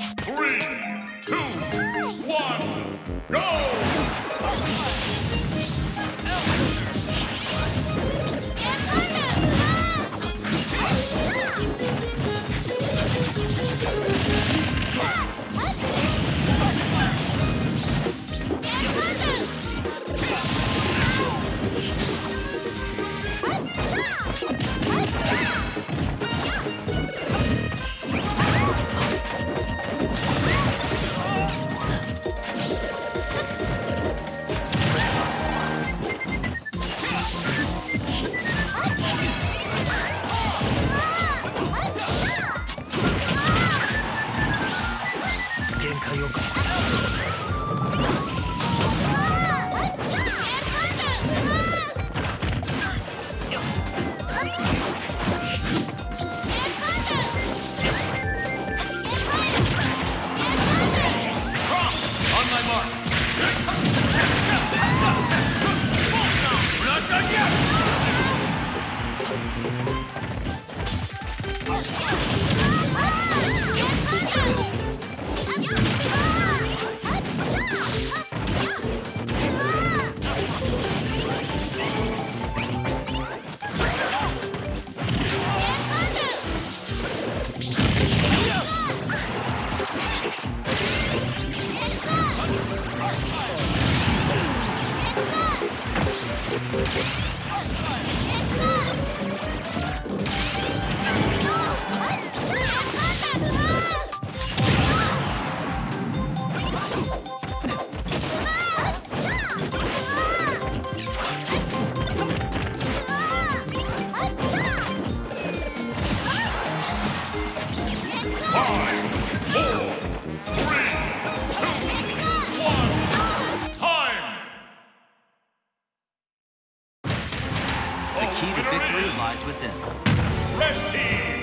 Three, two, one, 変えようか。On my mark. Five, key to victory lies within. Red team